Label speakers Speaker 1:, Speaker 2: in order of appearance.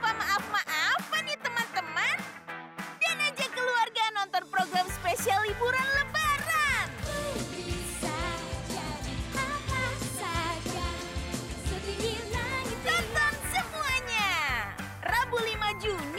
Speaker 1: apa maaf-maafan nih teman-teman. Dan aja keluarga nonton program spesial liburan lebaran.
Speaker 2: Tonton
Speaker 1: semuanya. Rabu 5 Juni.